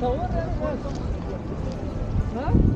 走啊，这，走，啊。